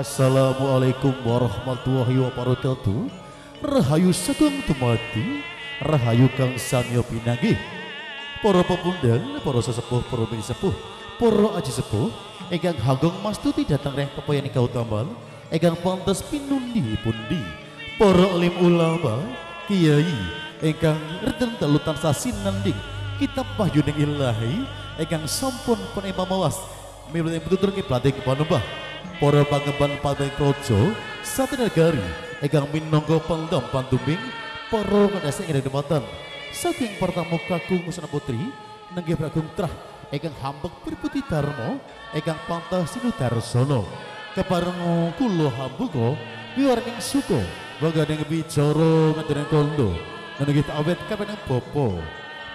Assalamualaikum warahmatullahi wabarakatuh. Rahayu Sagung Tumati, Rahayu Kang Sanyo Pinanggih. Para pepundang, para sesepuh, para bini sepuh, para aji sepuh, ingkang Hagong Mastuti datang reh pepoyan kau tambal, ingkang pantas pinundi pundi. Para alim ulama, kiai, ingkang reten telutan sasinanding, kitab wahyuning ilahi, ingkang sampun pun mawas, miwili petutur ki pelatih kepanembah, para pangemban paling projo satu negari egang minangka pendam pantumbing para kadasa ing dematan saking pertama kakung musana putri nenggih pragung trah egang hambek berputih dharma egang pantah sinu darsono kepareng kula hambuka wiwarning suka waganing bicara ngadene kondo. Nenggih awet kapan bopo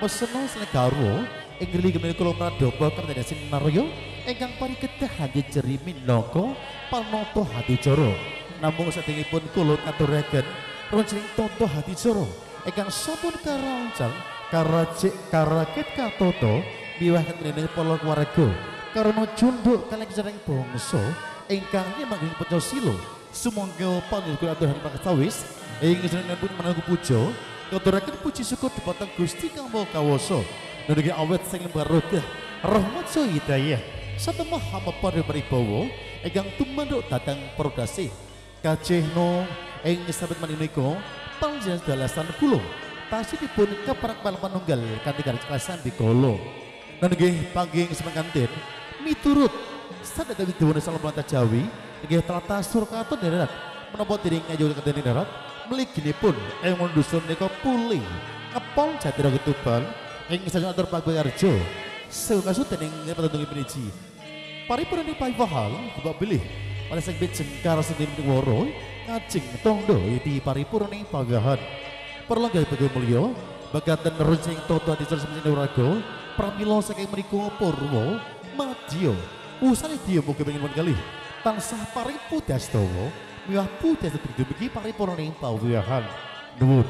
mesena senegarwa ing kemen kula pradoba kang dadi sinarya ingkang parikedah hadi jeri minangka panoto hati jara namung pun kula katuraken roncing toto hati jara ingkang sampun karancang karajik karakit katoto biwahan rene para warga karena junduk kalian jaring bangsa ingkang nyemanging peco silo sumangga panjenengan aturan pakasawis ing pun menanggu puja katuraken puji syukur dipatang Gusti Kang Kawasa Nungi awet sing barodah rahmat so hidayah satu hamba pada beribawa egang tumanduk datang prodasi kacehno ing sabet maniniko panjenengan dalasan kulo tasipun keparak balapan nunggal kanthi garis kelasan di kolo nggih panggih semanganten miturut widowana salam lanta Jawi nggih tata surkaton darat. Menapa tiring ngayu kadene darat? Mliginipun ing dusun nika pulih. Ngepol jatira ketubal ing sajen atur Pak Arjo sewu kasut dening petundungi peniji paripurna paiwahal bapak bilih pada sing jengkar sing woro ngajing tondo di paripurna pagahan perlenggai bagi mulya bagaten runcing toto di terus mesin urago pramila saking mriku purwa madya. Usane dia mugi pengen kali tansah paripudastawa miwah pudas dumugi paripurna pawiyahan nuwun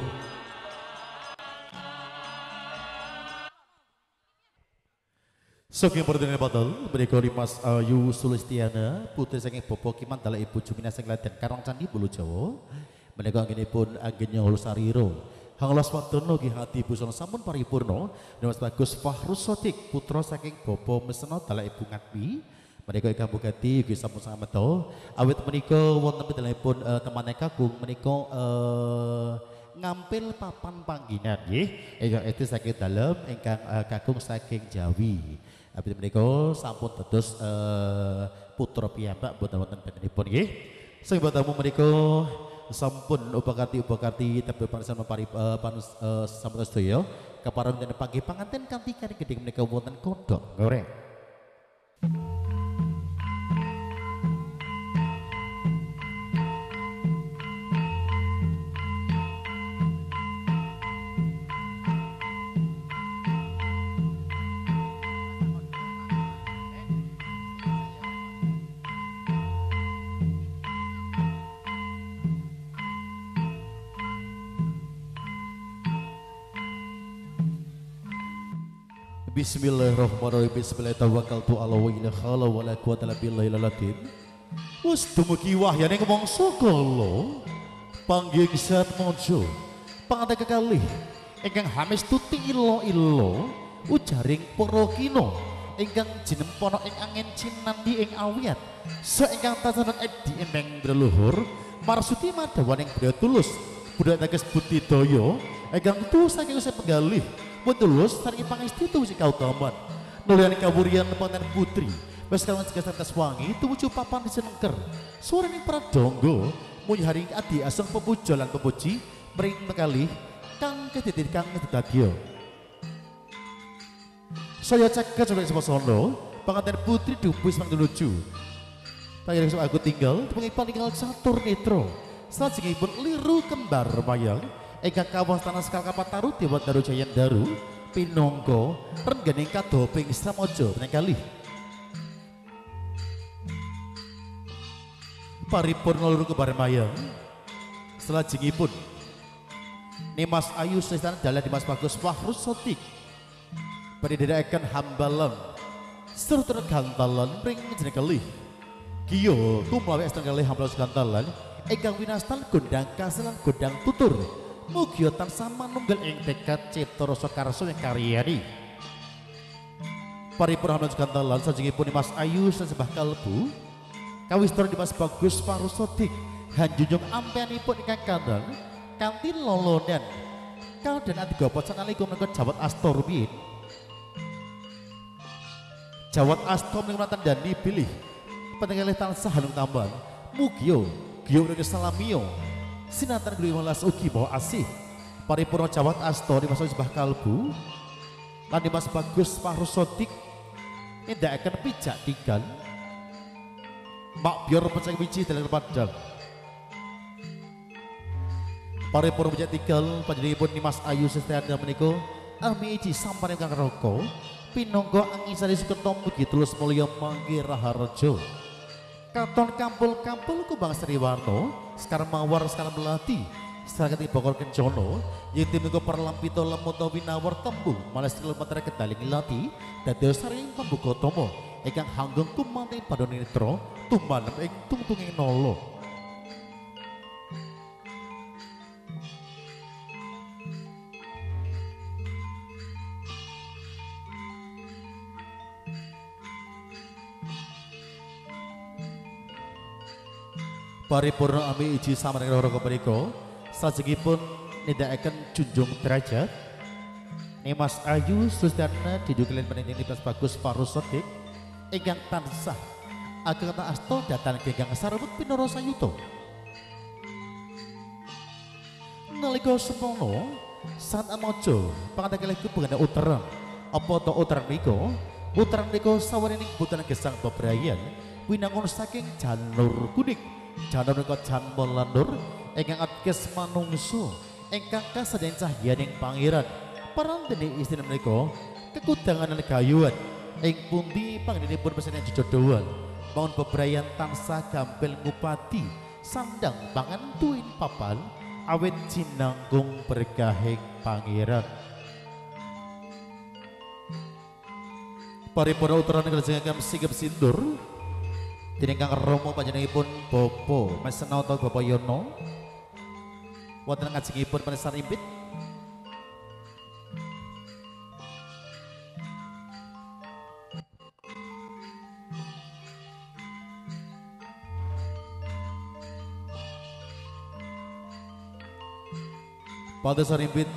Saking pertanyaan batal, mereka Mas Ayu Sulistiana, putri saking Bopo Kiman dalam Ibu Jumina sang Laden Karang Candi Bulu Jawa. Mereka angin pun anginnya Hulu Sariro. Hanglas Watono ki hati busana sampun paripurno. Dan Mas Bagus Fahrus Sotik, putra saking Bopo Meseno dalam Ibu Ngatmi. Mereka ikan bukati ki sampun sangat betul. Awit menika wonten pun uh, teman kakung menika uh, ngampil papan pangginan nggih. Ingkang itu saking dalam ingkang uh, kakung saking Jawi. Abdi menika sampun dados uh, putra piyambak boten wonten bentenipun nggih. Sing tamu menika sampun upakati-upakati tapi parisan mapari uh, panus uh, sampun sedaya keparon dene pagi panganten kanthi kari gedhe menika wonten kondok goreng. Bismillahirrahmanirrahim. Bismillahirrahmanirrahim. Ala wa ila khala wa la quwata illa billahi lalatin Wes dumugi wahyane ngomong sokolo panggih sat mojo pangate kekalih. Ingkang hamis tuti ilo ilo ujaring para kina. Ingkang jinempono ing angin cinandi ing awiat saingkang tasanan edi emeng berluhur marsuti madawan ing beliau tulus. Budak teges budidaya. Ingkang tu saking usai penggalih Betulus saking pangestu si kau taman. Nulian kaburian pangan putri. Wes kawan sekas atas wangi tumuju papan di senengker. Suara ini pradonggo munyi hari adi asang pepujo lan pepuji mering mekali kang ketitir kang ketadyo. Saya cek ke coba sama sono, pengantin putri dubus mang lucu. Tanya aku tinggal, pengipan tinggal catur netro. Saat pun liru kembar mayang, Eka kawas tanah sekal kapataru tiwat daru jayan daru pinongko rengganing kadoping samojo penekali paripur ngeluru kebar mayang setelah jingipun Nimas Ayu Sestan dalam Dimas Bagus Fahrus Sotik Pendidikan hambalan serta gantalan ring jenekali Kiyo kumlawe esteng kalih hampir sekantalan ingkang winastan gondang kasilan gondang tutur mugia tansah manunggal ing tekad cipta rasa yang karyani paripurna sekantalan sajengipun Mas Ayu sesebah kalbu. Kawistor Mas Bagus Parusodik hanjunjung ampianipun ingkang kandang kanthi lolonan. Dan ati gopot sanalika menika jawat rumiyin. Jawat asta menika tandani pilih pendengar tansah hanung tamban mugio gio rene salamio sinatan gede malas ugi bawa asih. Paripurna jawat asto di masa sebah kalbu. Lan mas bagus parusodik tidak akan pijak tinggal mak biar pecah biji dalam padang paripurna pijak tinggal di mas ayu sestiada meniko ami iji sampai yang rokok pinonggo angisari sukerto mugi tulus mulia manggi raharjo katon kampul-kampul ku Bang Sriwarno sekarang mawar sekarang melati. Sekarang bokor kencono yang tim itu perlampito lemut winawar tembung malah setelah materi kedaling lati dan sering pembuka tomo ikan hanggung kumantai pada nitro tuman ing tungtunging nolo paripurna ami iji samaring loro kepriko sajengipun nindakaken junjung derajat. Mas Ayu Sustiana didukilen peninding Mas Bagus Parusodik ingkang tansah ageng kata asto datang genggang sarabut pinoro sayuto. Nalika semono saat amojo pangatake kalih bukan uteran apa to uteran niko uteran niko sawaring butan gesang bebrayan winangun saking janur kuning Janur menika janmon landur ingkang atkes manungso ingkang kasaden cahyaning pangeran. Parantene istri menika kekudangan kayuan ing pundi panjenenganipun pesene jejodohan bangun bebrayan tansah gampil ngupati sandang pangan tuin papan awet jinanggung bergahing pangeran. Paripurna uturan kelajengaken sigap sindur Dening Kang Romo panjenenganipun Bopo Mesena utawa Bapak Yono. Wonten ngajengipun penesar impit. Pada sarimpit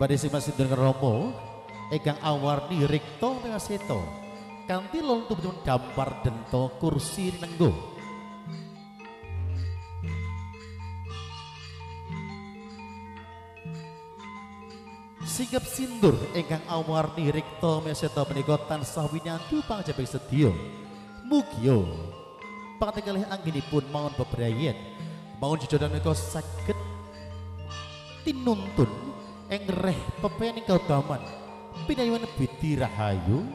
Badai Simas dengan Romo Egang awarni Rikto Mewaseto kanthi lontu betul dampar dento kursi nenggo Sigap sindur ingkang awarni rikta meseta menika tansah winyantu pangjabing sedya. Mugia panganten kalih anggenipun mawon bebrayan mawon jejodan menika saged tinuntun ing reh pepening kautaman pinayuan bidi rahayu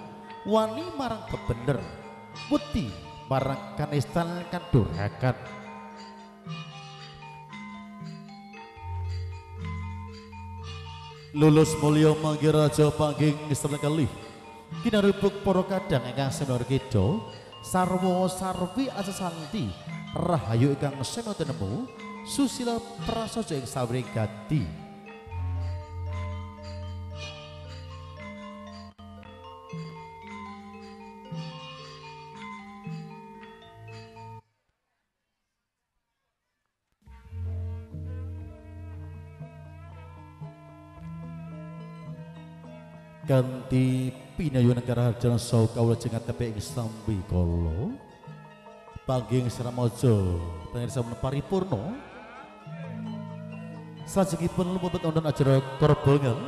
wani marang bebener putih marang kanistan kan durhakan. Lulus mulia manggi raja pangging kali kinarupuk poro kadang ingkang senor kejo sarwo sarwi asesanti rahayu ingkang senor tenemu susila prasojo ing sawring gati kanthi pinayu negara harjana sawu kawula jengat tepe ing sambi kala. Pangging sramaja pangersa paripurna. Sajengipun lumebet wonten acara korbangan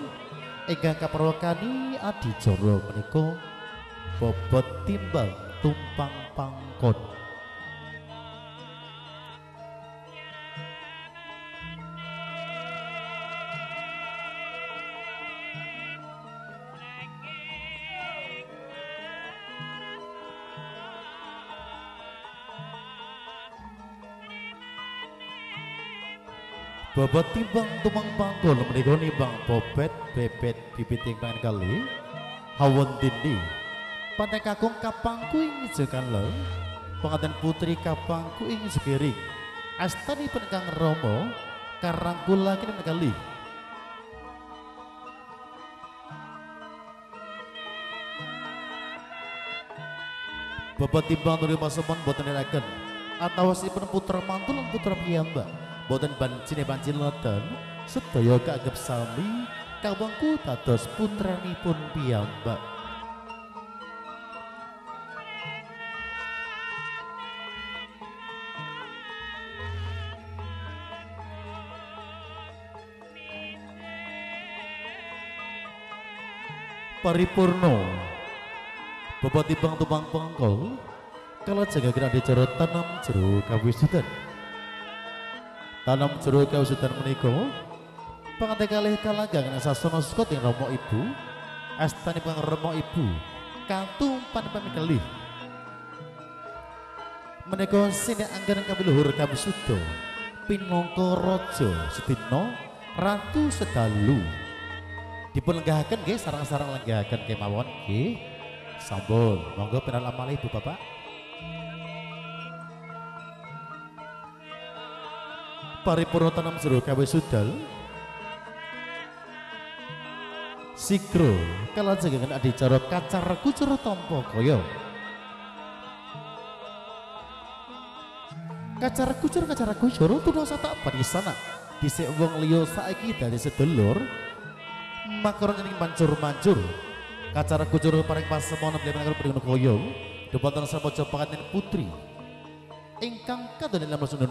ingkang kaperwakani adicara menika bobot timbang tumpang pangkot Babat timbang tumang panggol menika nimbang bobet bebet bibit ingkang kali. Hawon dindi. Pantai kakung kapangku ing jekan lho pengantin putri kapangku ing segiring astani penekang romo karangkula kini menekali Bapak timbang dari pasaman buatan atau si putra mantul putra piyamba buatan bancine bancin latan sedaya kagep sami kawangku tatos putranipun piyamba paripurno Bapak timbang tumpang pengkol kalau jaga kira di jero tanam jero kawisudan tanam jero kawisudan meniko pengantin kalih kalagang sasono skot yang romo ibu. Astani pang romo ibu. Kantung pan pamikelih meniko sini anggaran kami luhur kami sudo pinongko rojo setino ratu sedalu. Dipun lenggahaken nggih sarang-sarang lenggahaken kemawon nggih. Sambul, monggo penal amal ibu bapak. Paripurna tanam seru kawe sudal. Sikro, kalau jagangan adicara kacar kucur tompo koyo. Kacar kucur kacar kucur tuh tak pada sana. Dhisik wong liya saiki dari sedulur makaron ini mancur-mancur kacara kucur paring pasemono beli menangkal peringono koyo dupotan sabojo pangatin putri ingkang kadon dalam langsung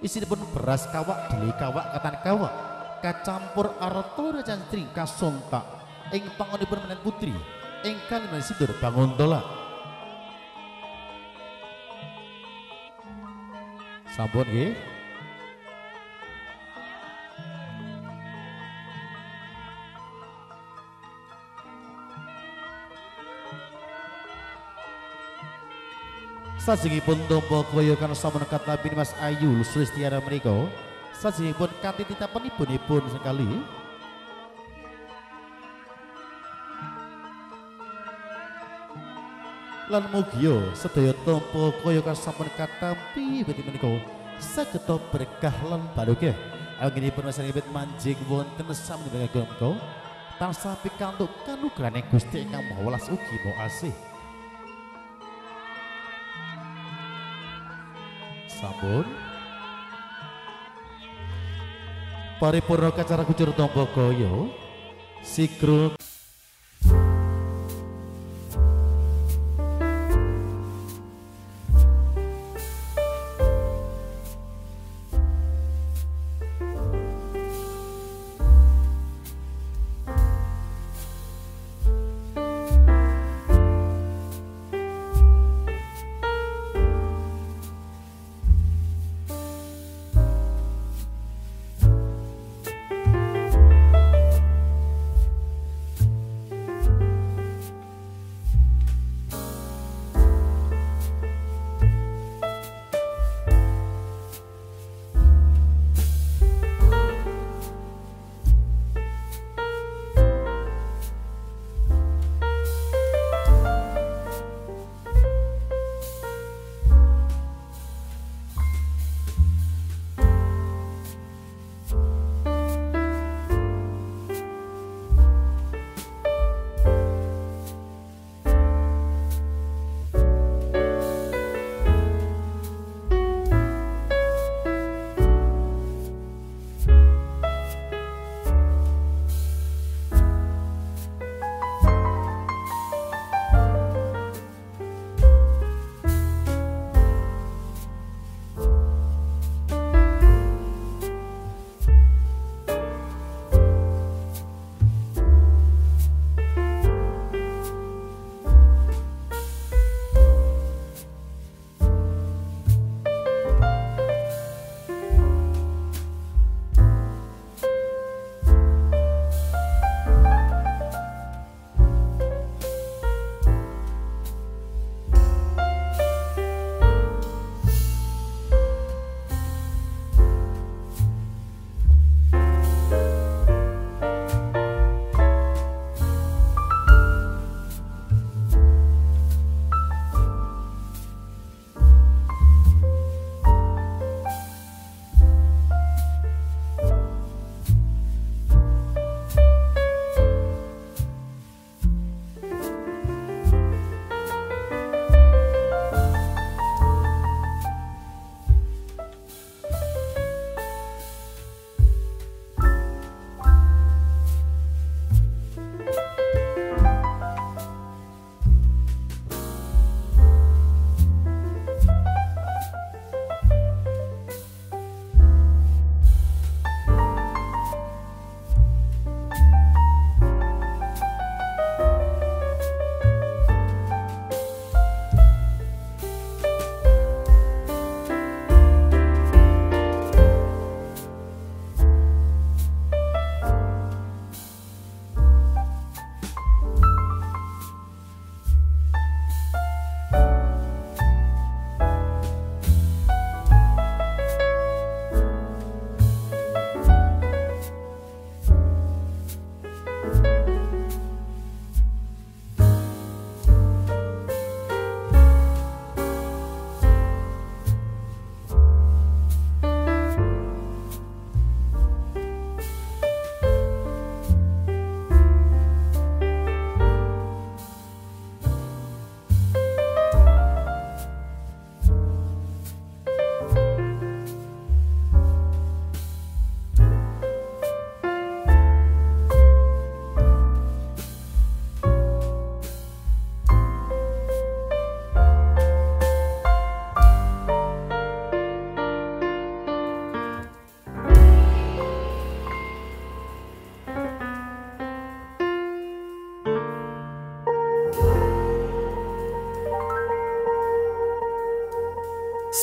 nono pun beras kawak dili kawak katan kawak kacampur arto rajantri kasontak ing pangonipun menen putri ingkang sidur bangun tolak sampun nggih Sajengipun tombo koyo kan sampun kata Mas Ayu Sulistiara menika. Sajengipun kanthi titapan ibunipun sekali. Lan mugiyo sedaya tombo koyo kan sampun katampi beti menika saged berkah lan barokah. Anggenipun masanipun manjing wonten sami kau. tansah pikantuk kanugrahan Gusti ingkang Maha Welas ugi mau asih. sampun paripurna acara kucur tombok goyo sigruk